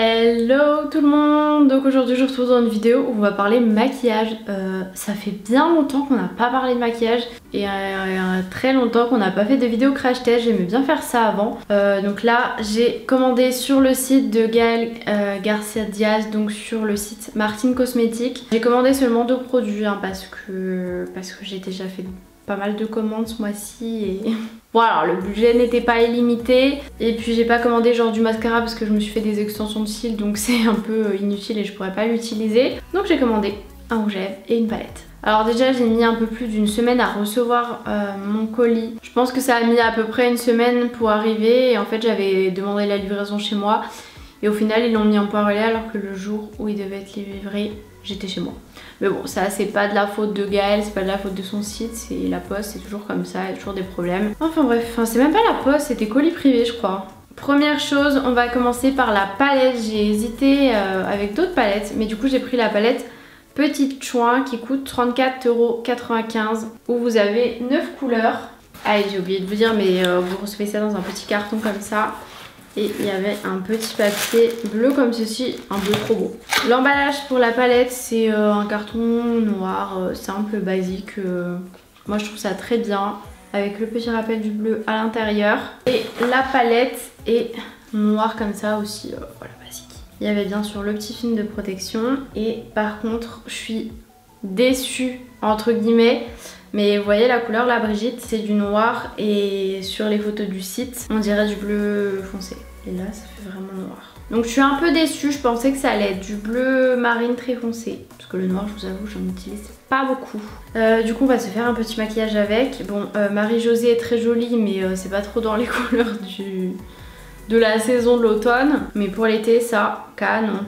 Hello tout le monde Donc aujourd'hui je retrouve dans une vidéo où on va parler maquillage. Euh, ça fait bien longtemps qu'on n'a pas parlé de maquillage et euh, très longtemps qu'on n'a pas fait de vidéo crash test. J'aimais bien faire ça avant. Euh, donc là j'ai commandé sur le site de Gaël Garcia Diaz, donc sur le site Martine Cosmétique. J'ai commandé seulement deux produits hein, parce que, parce que j'ai déjà fait pas mal de commandes ce mois-ci et voilà le budget n'était pas illimité. Et puis j'ai pas commandé genre du mascara parce que je me suis fait des extensions de cils donc c'est un peu inutile et je pourrais pas l'utiliser. Donc j'ai commandé un rouge et une palette. Alors déjà j'ai mis un peu plus d'une semaine à recevoir euh, mon colis. Je pense que ça a mis à peu près une semaine pour arriver et en fait j'avais demandé la livraison chez moi. Et au final ils l'ont mis en relais alors que le jour où il devait être livré j'étais chez moi. Mais bon, ça c'est pas de la faute de Gaël, c'est pas de la faute de son site, c'est la poste, c'est toujours comme ça, il y a toujours des problèmes. Enfin bref, enfin, c'est même pas la poste, c'était colis privé je crois. Première chose, on va commencer par la palette. J'ai hésité euh, avec d'autres palettes, mais du coup j'ai pris la palette Petite Chouin qui coûte 34,95€ où vous avez 9 couleurs. Ah j'ai oublié de vous dire, mais euh, vous recevez ça dans un petit carton comme ça et il y avait un petit papier bleu comme ceci, un bleu trop beau. L'emballage pour la palette c'est euh, un carton noir euh, simple, basique. Euh. moi je trouve ça très bien avec le petit rappel du bleu à l'intérieur. Et la palette est noire comme ça aussi, voilà basique. Il y avait bien sûr le petit film de protection et par contre je suis déçue entre guillemets mais vous voyez la couleur la Brigitte c'est du noir et sur les photos du site on dirait du bleu foncé. Et là, ça fait vraiment noir. Donc je suis un peu déçue, je pensais que ça allait être du bleu marine très foncé. Parce que le noir, je vous avoue, j'en utilise pas beaucoup. Euh, du coup, on va se faire un petit maquillage avec. Bon, euh, Marie-Josée est très jolie, mais euh, c'est pas trop dans les couleurs du... de la saison de l'automne. Mais pour l'été, ça, canon.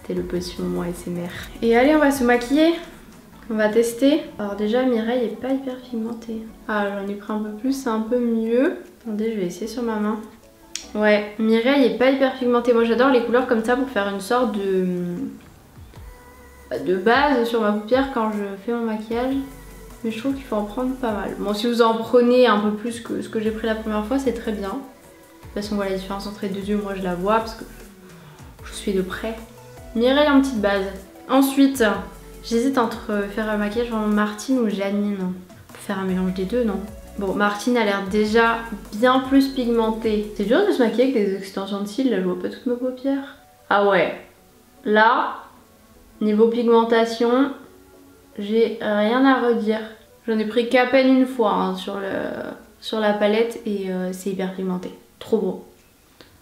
C'était le petit moment SMR. Et allez, on va se maquiller. On va tester. Alors déjà, Mireille est pas hyper pigmentée. Ah, j'en ai pris un peu plus, c'est un peu mieux. Attendez, je vais essayer sur ma main. Ouais, Mireille est pas hyper pigmentée. Moi j'adore les couleurs comme ça pour faire une sorte de de base sur ma paupière quand je fais mon maquillage. Mais je trouve qu'il faut en prendre pas mal. Bon, si vous en prenez un peu plus que ce que j'ai pris la première fois, c'est très bien. De toute façon, voilà la différence entre les deux yeux, moi je la vois parce que je suis de près. Mireille en petite base. Ensuite, j'hésite entre faire un maquillage en Martine ou Janine. On peut faire un mélange des deux, non Bon, Martine a l'air déjà bien plus pigmentée. C'est dur de se maquiller avec des extensions de cils, là je vois pas toutes mes paupières. Ah ouais, là, niveau pigmentation, j'ai rien à redire. J'en ai pris qu'à peine une fois hein, sur, la palette et euh, c'est hyper pigmenté. Trop beau.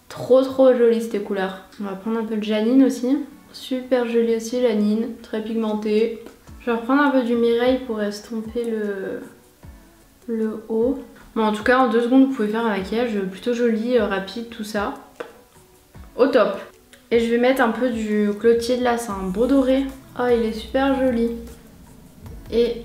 Trop trop joli ces couleurs. On va prendre un peu de Janine aussi. Super jolie aussi Janine, très pigmentée. Je vais reprendre un peu du Mireille pour estomper le, le haut. Bon, en tout cas, en deux secondes, vous pouvez faire un maquillage plutôt joli, euh, rapide, tout ça. Au top. Et je vais mettre un peu du Clotilde là, c'est un beau doré. Oh, il est super joli. Et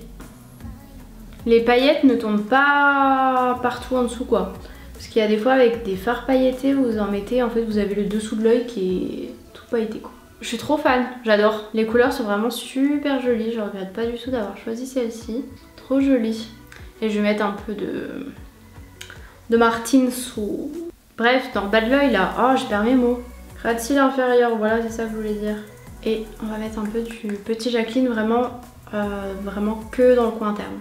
les paillettes ne tombent pas partout en dessous quoi. Parce qu'il y a des fois avec des fards pailletés, vous en mettez, en fait vous avez le dessous de l'œil qui est tout pailleté quoi. Je suis trop fan, j'adore. Les couleurs sont vraiment super jolies, je regrette pas du tout d'avoir choisi celle-ci. Trop jolie. Et je vais mettre un peu de, de Martine sous... Bref, dans de l'œil là. Oh, je perds mes mots. Ras-de-cils inférieur, voilà, c'est ça que je voulais dire. Et on va mettre un peu du petit Jacqueline, vraiment, euh, vraiment que dans le coin interne.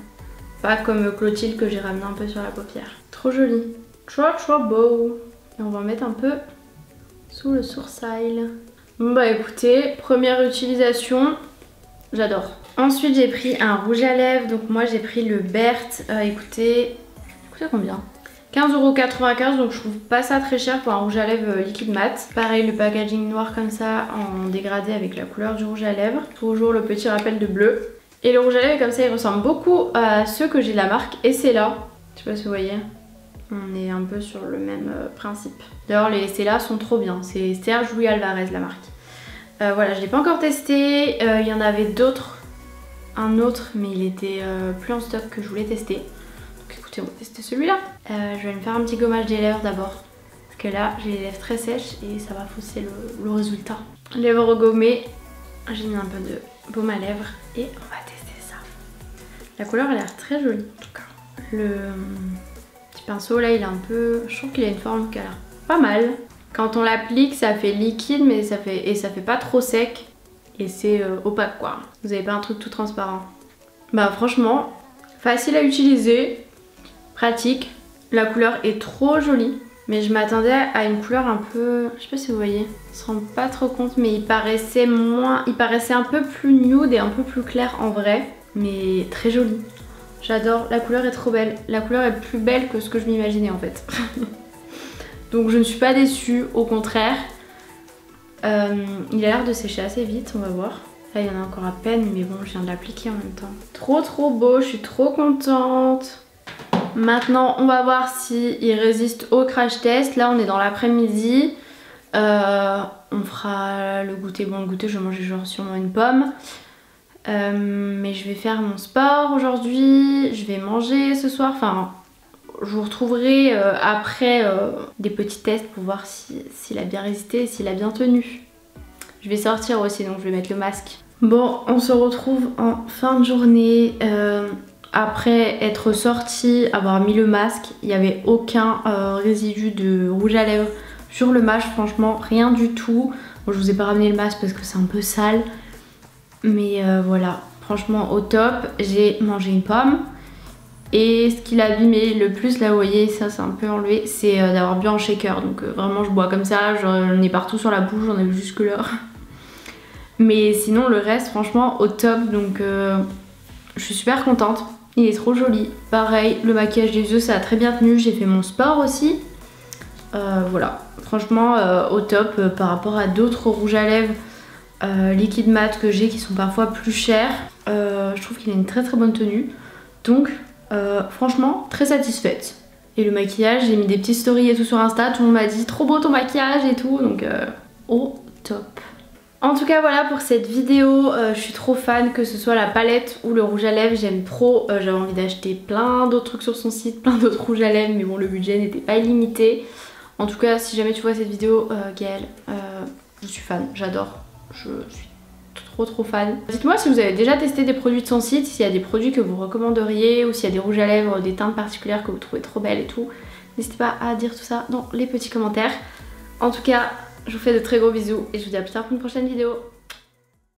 Pas comme Clotilde que j'ai ramené un peu sur la paupière. Trop joli. Trop trop beau. Et on va en mettre un peu sous le sourcil. Bah écoutez, première utilisation, j'adore. Ensuite j'ai pris un rouge à lèvres, donc moi j'ai pris le Berthe, euh, écoutez, écoutez combien? 15,95€ donc je trouve pas ça très cher pour un rouge à lèvres euh, liquide mat. Pareil le packaging noir comme ça en dégradé avec la couleur du rouge à lèvres. Toujours le petit rappel de bleu. Et le rouge à lèvres comme ça il ressemble beaucoup à ceux que j'ai de la marque et c'est là. Je sais pas si vous voyez. On est un peu sur le même euh, principe. D'ailleurs les là sont trop bien. C'est Serge Louis Alvarez la marque. voilà je l'ai pas encore testé. Il y en avait d'autres un autre mais il était euh, plus en stock que je voulais tester. Donc écoutez on va tester celui-là. Euh, je vais me faire un petit gommage des lèvres d'abord. Parce que là j'ai les lèvres très sèches et ça va fausser le, résultat. Lèvres gommées, j'ai mis un peu de baume à lèvres et on va tester ça. La couleur a l'air très jolie en tout cas. Le pinceau là il est un peu... Je trouve qu'il a une forme qui a pas mal. Quand on l'applique, ça fait liquide mais ça fait et ça fait pas trop sec et c'est euh, opaque quoi. Vous avez pas un truc tout transparent. Bah franchement, facile à utiliser, pratique. La couleur est trop jolie. Mais je m'attendais à une couleur un peu... Je sais pas si vous voyez. On se rend pas trop compte mais il paraissait moins... Il paraissait un peu plus nude et un peu plus clair en vrai. Mais très joli. J'adore. La couleur est trop belle. La couleur est plus belle que ce que je m'imaginais en fait. Donc je ne suis pas déçue. Au contraire. Euh, il a l'air de sécher assez vite. On va voir. Là il y en a encore à peine mais bon je viens de l'appliquer en même temps. Trop trop beau. Je suis trop contente. Maintenant, on va voir s'il il résiste au crash test. Là, on est dans l'après-midi. Euh, on fera le goûter. Bon, le goûter, je vais manger genre sûrement une pomme. Euh, mais je vais faire mon sport aujourd'hui. Je vais manger ce soir. Enfin, je vous retrouverai euh, après des petits tests pour voir s'il a bien résisté et s'il a bien tenu. Je vais sortir aussi, donc je vais mettre le masque. Bon, on se retrouve en fin de journée après être sorti, avoir mis le masque, il n'y avait aucun euh, résidu de rouge à lèvres sur le masque, franchement rien du tout. Bon, je vous ai pas ramené le masque parce que c'est un peu sale. Mais euh, voilà, franchement au top. J'ai mangé une pomme. Et ce qui l'a abîmé le plus, là vous voyez, ça c'est un peu enlevé, c'est euh, d'avoir bu en shaker. Donc vraiment je bois comme ça, j'en ai partout sur la bouche, j'en ai vu jusque là. Mais sinon le reste franchement au top, donc je suis super contente. Il est trop joli. Pareil, le maquillage des yeux, ça a très bien tenu. J'ai fait mon sport aussi. Euh, voilà, franchement euh, au top euh, par rapport à d'autres rouges à lèvres liquide mat que j'ai qui sont parfois plus chers. je trouve qu'il a une très très bonne tenue. Donc franchement très satisfaite. Et le maquillage, j'ai mis des petites stories et tout sur Insta. Tout le monde m'a dit trop beau ton maquillage et tout. Donc au top. En tout cas voilà pour cette vidéo, euh, je suis trop fan que ce soit la palette ou le rouge à lèvres, j'aime trop, euh, j'avais envie d'acheter plein d'autres trucs sur son site, plein d'autres rouges à lèvres mais bon le budget n'était pas illimité. En tout cas si jamais tu vois cette vidéo euh, Gaëlle, je suis fan, j'adore, je suis trop trop fan. Dites-moi si vous avez déjà testé des produits de son site, s'il y a des produits que vous recommanderiez ou s'il y a des rouges à lèvres, des teintes particulières que vous trouvez trop belles et tout. N'hésitez pas à dire tout ça dans les petits commentaires. En tout cas, je vous fais de très gros bisous et je vous dis à plus tard pour une prochaine vidéo.